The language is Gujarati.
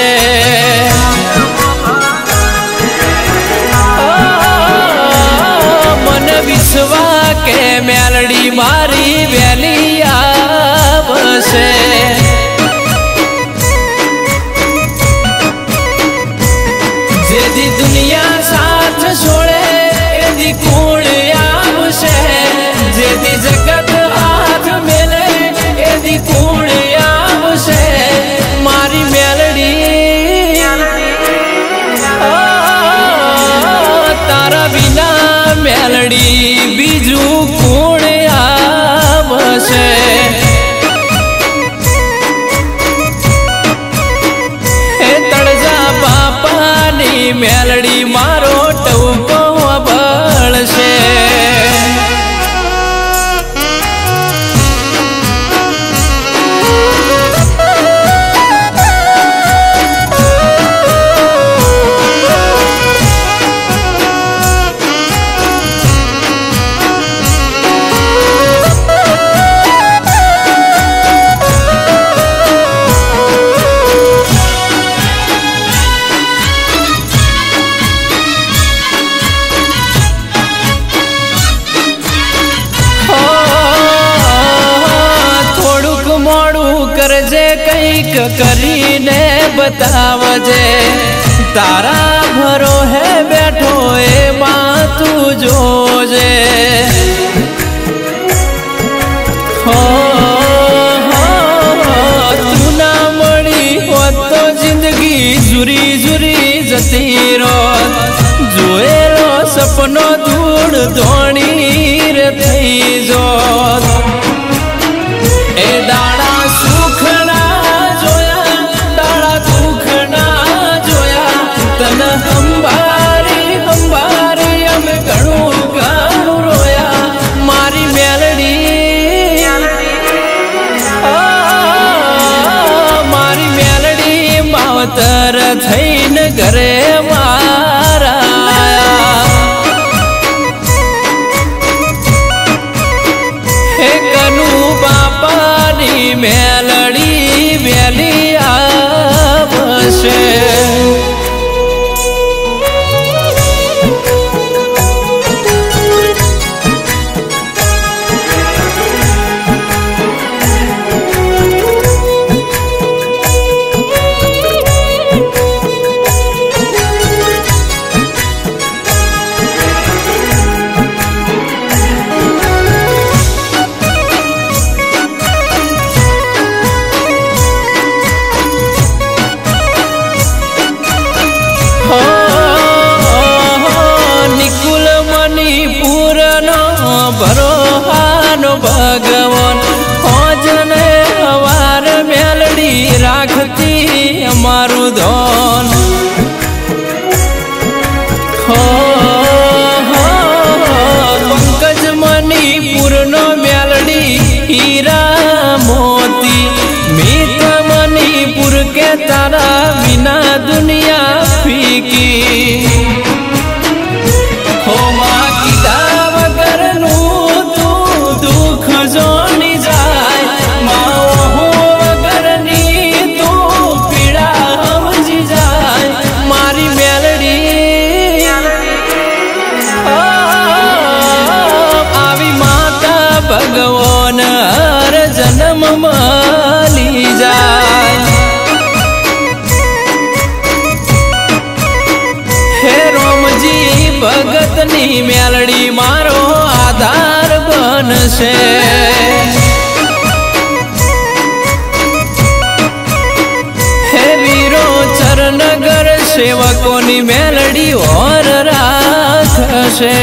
હોબળશે મન વિશ્વા કે મેલડી મારી મેલડી મારો કંઈક કરીને બતાવજે. તારા ભરો હે બેઠો એમાં તું જોજે. હો, તું ના મળી હોત તો જિંદગી ઝુરી ઝુરી જતી રોત. જોયેલો સપનો ધૂળ ધોણી રે થઈ જોત. એ દાડા ઘરે મારા. હે કનુ બાપાની મેલડી વેલી રાખતી અમારું ભગતની મેલડી મારો આધાર બનશે. હે વીરો ચરનગર સેવકોની મેલડી ઓર રાખશે